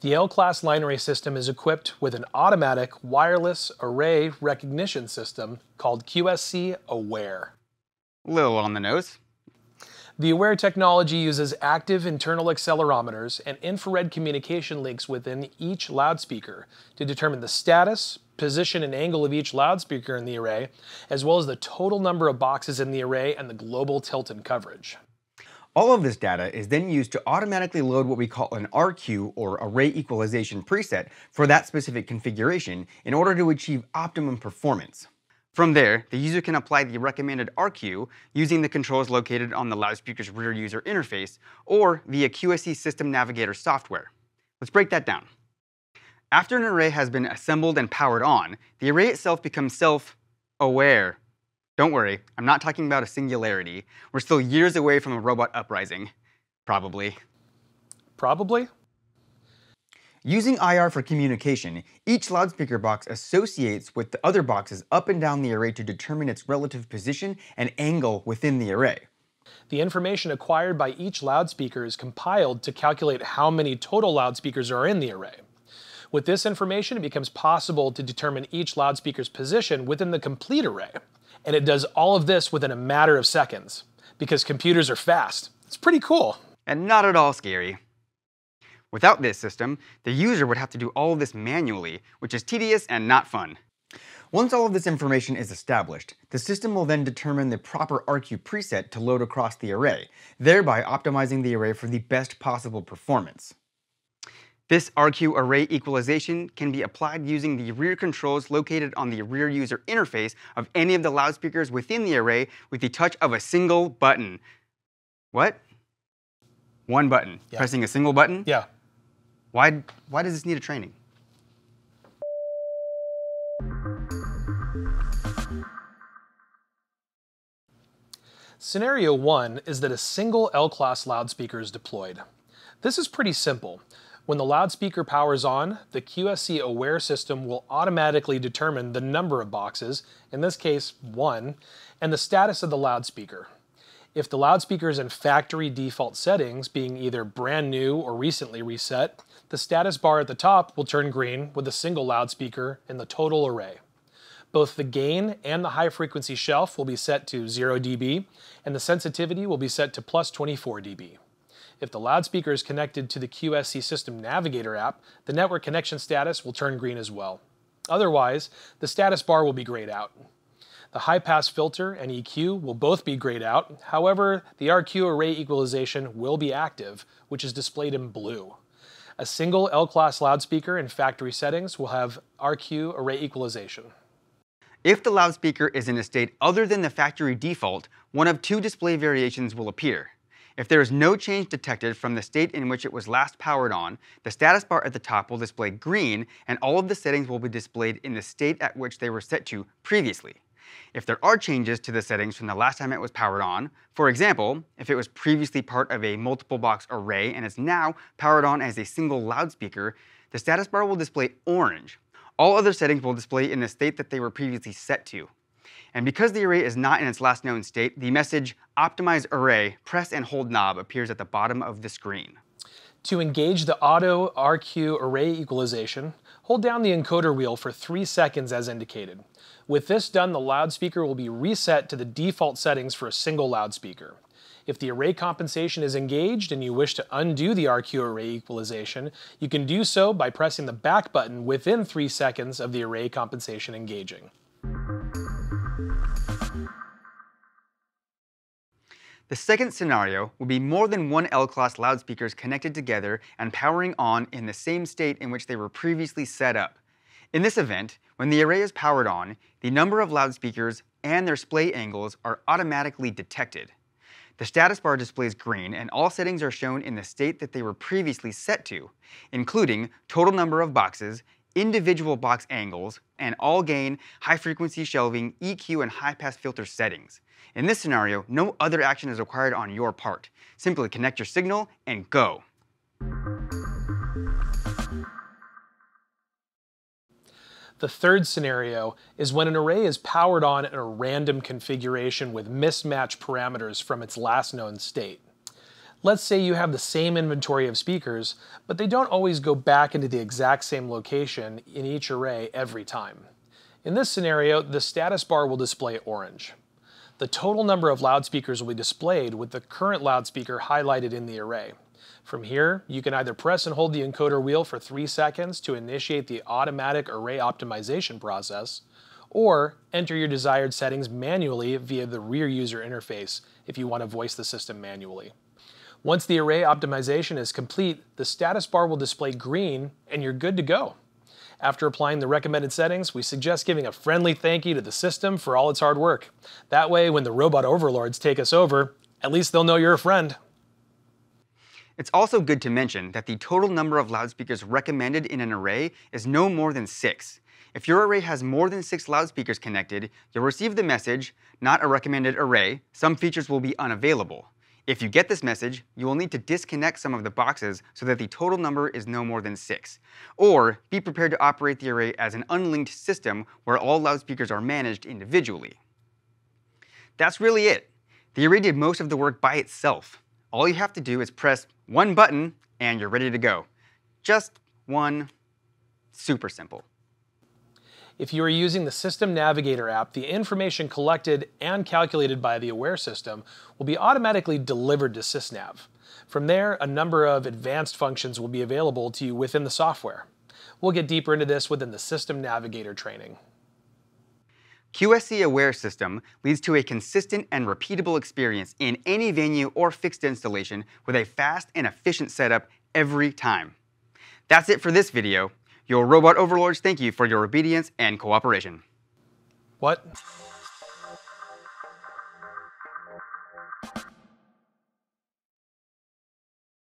The L-class line array system is equipped with an automatic wireless array recognition system called QSC Aware. Little on the nose. The Aware technology uses active internal accelerometers and infrared communication links within each loudspeaker to determine the status, position, and angle of each loudspeaker in the array, as well as the total number of boxes in the array and the global tilt and coverage. All of this data is then used to automatically load what we call an RQ or array equalization preset for that specific configuration in order to achieve optimum performance. From there, the user can apply the recommended RQ using the controls located on the loudspeaker's rear user interface or via QSC System Navigator software. Let's break that down. After an array has been assembled and powered on, the array itself becomes self-aware. Don't worry, I'm not talking about a singularity. We're still years away from a robot uprising. Probably. Probably? Using IR for communication, each loudspeaker box associates with the other boxes up and down the array to determine its relative position and angle within the array. The information acquired by each loudspeaker is compiled to calculate how many total loudspeakers are in the array. With this information, it becomes possible to determine each loudspeaker's position within the complete array. And it does all of this within a matter of seconds, because computers are fast. It's pretty cool. And not at all scary. Without this system, the user would have to do all of this manually, which is tedious and not fun. Once all of this information is established, the system will then determine the proper RQ preset to load across the array, thereby optimizing the array for the best possible performance. This RQ array equalization can be applied using the rear controls located on the rear user interface of any of the loudspeakers within the array with the touch of a single button. What? One button. Yeah. Pressing a single button? Yeah. Why, why does this need a training? Scenario 1 is that a single L-class loudspeaker is deployed. This is pretty simple. When the loudspeaker powers on, the QSC aware system will automatically determine the number of boxes, in this case 1, and the status of the loudspeaker. If the loudspeaker is in factory default settings, being either brand new or recently reset, the status bar at the top will turn green with a single loudspeaker in the total array. Both the gain and the high frequency shelf will be set to 0 dB, and the sensitivity will be set to plus 24 dB. If the loudspeaker is connected to the QSC System Navigator app, the network connection status will turn green as well. Otherwise, the status bar will be grayed out. The high pass filter and EQ will both be grayed out. However, the RQ array equalization will be active, which is displayed in blue. A single L-class loudspeaker in factory settings will have RQ array equalization. If the loudspeaker is in a state other than the factory default, one of two display variations will appear. If there is no change detected from the state in which it was last powered on, the status bar at the top will display green and all of the settings will be displayed in the state at which they were set to previously. If there are changes to the settings from the last time it was powered on, for example, if it was previously part of a multiple box array and is now powered on as a single loudspeaker, the status bar will display orange. All other settings will display in the state that they were previously set to. And because the array is not in its last known state, the message Optimize Array, press and hold knob appears at the bottom of the screen. To engage the auto RQ array equalization, hold down the encoder wheel for 3 seconds as indicated. With this done, the loudspeaker will be reset to the default settings for a single loudspeaker. If the array compensation is engaged and you wish to undo the RQ array equalization, you can do so by pressing the back button within 3 seconds of the array compensation engaging. The second scenario will be more than one L-class loudspeakers connected together and powering on in the same state in which they were previously set up. In this event, when the array is powered on, the number of loudspeakers and their splay angles are automatically detected. The status bar displays green and all settings are shown in the state that they were previously set to, including total number of boxes, individual box angles, and all gain, high frequency shelving, EQ, and high pass filter settings. In this scenario, no other action is required on your part. Simply connect your signal and go. The third scenario is when an array is powered on in a random configuration with mismatched parameters from its last known state. Let's say you have the same inventory of speakers, but they don't always go back into the exact same location in each array every time. In this scenario, the status bar will display orange. The total number of loudspeakers will be displayed with the current loudspeaker highlighted in the array. From here, you can either press and hold the encoder wheel for 3 seconds to initiate the automatic array optimization process, or enter your desired settings manually via the rear user interface if you want to voice the system manually. Once the array optimization is complete, the status bar will display green and you're good to go. After applying the recommended settings, we suggest giving a friendly thank you to the system for all its hard work. That way, when the robot overlords take us over, at least they'll know you're a friend. It's also good to mention that the total number of loudspeakers recommended in an array is no more than six. If your array has more than six loudspeakers connected, you'll receive the message, not a recommended array, some features will be unavailable. If you get this message, you will need to disconnect some of the boxes so that the total number is no more than 6. Or be prepared to operate the array as an unlinked system where all loudspeakers are managed individually. That's really it. The array did most of the work by itself. All you have to do is press one button and you're ready to go. Just one, super simple. If you are using the System Navigator app, the information collected and calculated by the Aware system will be automatically delivered to SysNav. From there, a number of advanced functions will be available to you within the software. We'll get deeper into this within the System Navigator training. QSC Aware System leads to a consistent and repeatable experience in any venue or fixed installation with a fast and efficient setup every time. That's it for this video. Your robot overlords thank you for your obedience and cooperation. What?